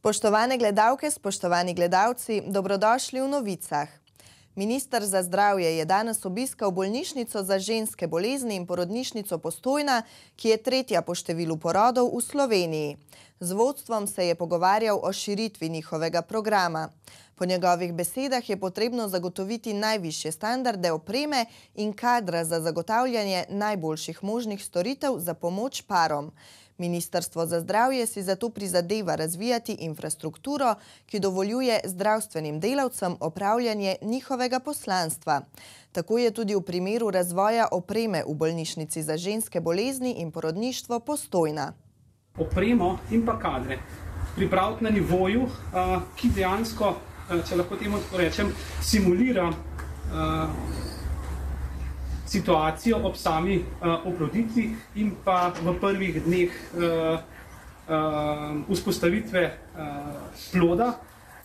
Spoštovane gledalke, spoštovani gledalci, dobrodošli v novicah. Ministr za zdravje je danes obiskal bolnišnico za ženske bolezni in porodnišnico Postojna, ki je tretja po številu porodov v Sloveniji. Z vodstvom se je pogovarjal o širitvi njihovega programa. Po njegovih besedah je potrebno zagotoviti najvišje standarde opreme in kadra za zagotavljanje najboljših možnih storitev za pomoč parom. Ministrstvo za zdravje si zato prizadeva razvijati infrastrukturo, ki dovoljuje zdravstvenim delavcem opravljanje njihovega poslanstva. Tako je tudi v primeru razvoja opreme v bolnišnici za ženske bolezni in porodništvo postojna. Opremo in pa kadre pripraviti na nivoju, ki dejansko, če lahko temu tako rečem, simulira situacijo ob sami uh, oploditvi in pa v prvih dneh uh, uh, vzpostavitve uh, ploda.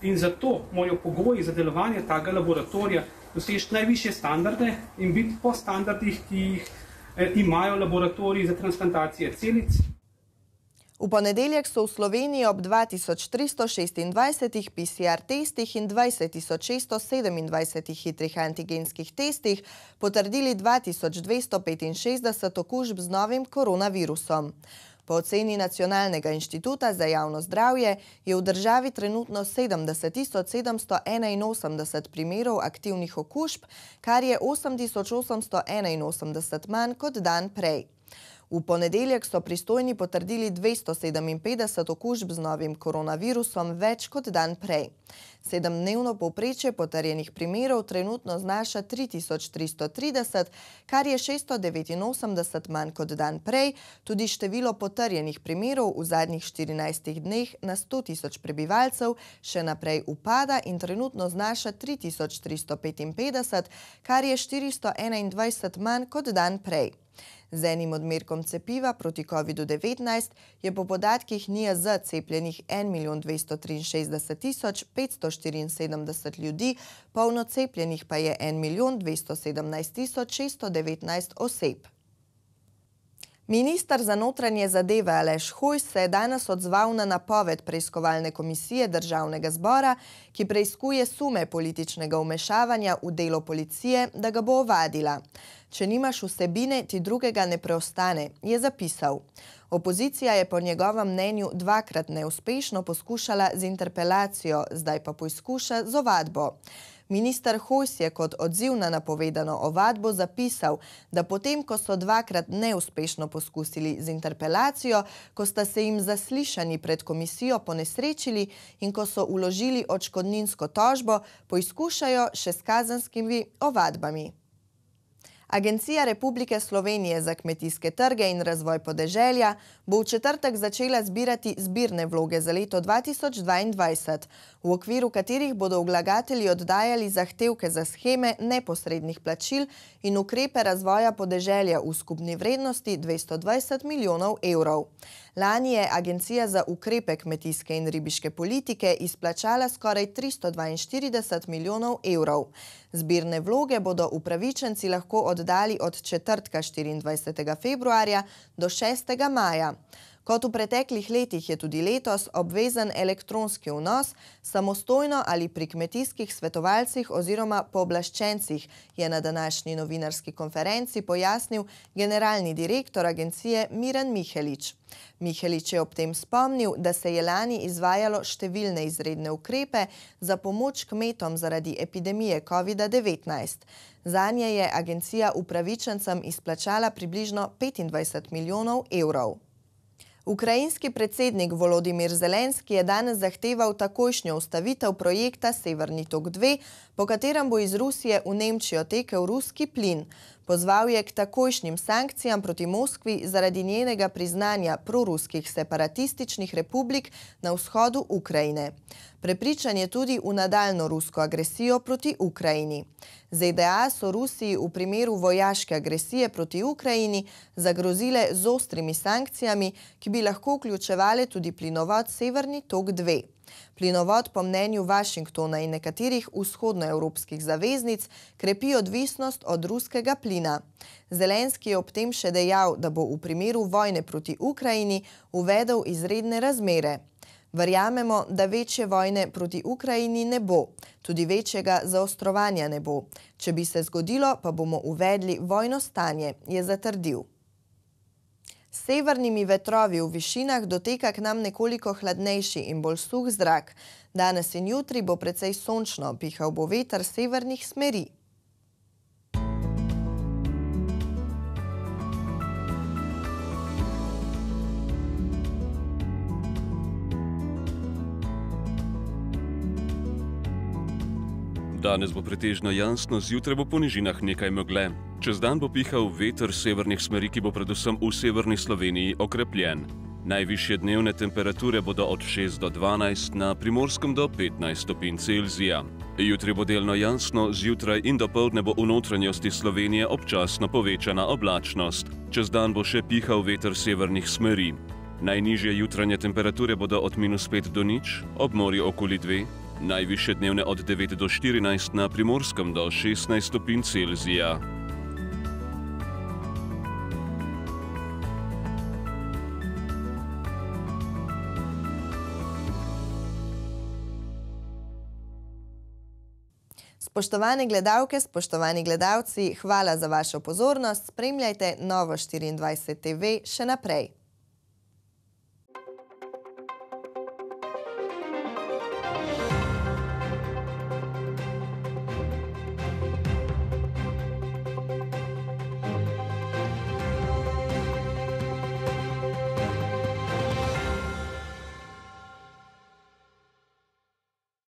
In zato morajo pogoji za delovanje tega laboratorija doseči najvišje standarde in biti po standardih, ki jih eh, imajo laboratoriji za transplantacije celic. V ponedeljek so v Sloveniji ob 2326 PCR testih in 20627 hitrih antigenskih testih potrdili 2265 okužb z novim koronavirusom. Po oceni Nacionalnega inštituta za javno zdravje je v državi trenutno 70781 primerov aktivnih okužb, kar je 8881 manj kot dan prej. V ponedeljek so pristojni potrdili 257 okužb z novim koronavirusom več kot dan prej. Sedemdnevno povprečje potrjenih primerov trenutno znaša 3330, kar je 689 manj kot dan prej, tudi število potrjenih primerov v zadnjih 14 dneh na 100 tisoč prebivalcev še naprej upada in trenutno znaša 3355, kar je 421 manj kot dan prej. Z enim odmerkom cepiva proti COVID-19 je po podatkih NIAZ cepljenih 1 milijon 263 tisoč 574 ljudi, polno cepljenih pa je 1 milijon 217 tisoč 619 oseb. Ministar za notranje zadeve Aleš Hojs se je danes odzval na napoved preiskovalne komisije državnega zbora, ki preiskuje sume političnega umešavanja v delo policije, da ga bo ovadila. Če nimaš vsebine, ti drugega ne preostane, je zapisal. Opozicija je po njegovem mnenju dvakrat neuspešno poskušala z interpelacijo, zdaj pa poizkuša z ovadbo. Minister Hojs je kot odziv na napovedano ovadbo zapisal, da potem, ko so dvakrat neuspešno poskusili z interpelacijo, ko sta se jim zaslišani pred komisijo ponesrečili in ko so uložili odškodninsko tožbo, poizkušajo še s kazanskimi ovadbami. Agencija Republike Slovenije za kmetijske trge in razvoj podeželja bo v četrtek začela zbirati zbirne vloge za leto 2022, v okviru katerih bodo vlagatelji oddajali zahtevke za scheme neposrednih plačil in ukrepe razvoja podeželja v skupni vrednosti 220 milijonov evrov. Lani je Agencija za ukrepe kmetijske in ribiške politike izplačala skoraj 342 milijonov evrov. Zbirne vloge bodo upravičenci lahko oddali od četrtka 24. februarja do 6. maja. Kot v preteklih letih je tudi letos obvezen elektronski vnos, samostojno ali pri kmetijskih svetovalcih oziroma pooblaščencih, je na današnji novinarski konferenci pojasnil generalni direktor agencije Miren Mihelič. Mihelič je ob tem spomnil, da se je lani izvajalo številne izredne ukrepe za pomoč kmetom zaradi epidemije COVID-19. Zanje je agencija upravičencem izplačala približno 25 milijonov evrov. Ukrajinski predsednik Volodimir Zelenski je danes zahteval takojšnjo ustavitev projekta Severni tok 2, po katerem bo iz Rusije v Nemčijo tekel ruski plin. Pozval je k takojšnjim sankcijam proti Moskvi zaradi njenega priznanja proruskih separatističnih republik na vzhodu Ukrajine. Prepričan je tudi v nadaljno rusko agresijo proti Ukrajini. ZDA so Rusiji v primeru vojaške agresije proti Ukrajini zagrozile z ostrimi sankcijami, ki bi lahko vključevale tudi plinovod Severni tok 2. Plinovod po mnenju Vašingtona in nekaterih vzhodnoevropskih zaveznic krepi odvisnost od ruskega plina. Zelenski je ob tem še dejal, da bo v primeru vojne proti Ukrajini uvedel izredne razmere. Verjamemo, da večje vojne proti Ukrajini ne bo, tudi večjega zaostrovanja ne bo. Če bi se zgodilo, pa bomo uvedli vojno stanje, je zatrdil. S severnimi vetrovi v višinah doteka k nam nekoliko hladnejši in bolj suh zrak. Danes in jutri bo precej sončno, pihal bo veter severnih smeri. Danes bo pretežno jasno, zjutraj bo po nižinah nekaj megle. Čez dan bo pihal veter severnih smeri, ki bo predvsem v severni Sloveniji okrepljen. Najvišje dnevne temperature bodo od 6 do 12, na primorskem do 15 stopinj Celzija. Jutri bo delno jasno, zjutraj in dopoldne bo v notranjosti Slovenije občasno povečana oblačnost. Čez dan bo še pihal veter severnih smeri. Najnižje jutranje temperature bodo od minus 5 do nič, ob morju okoli 2, Najviše dnevne od 9 do 14 na primorskem do 16 stopinj Celzija. Spoštovane gledalke, spoštovani gledalci, hvala za vašo pozornost. Spremljajte Novo 24 TV še naprej.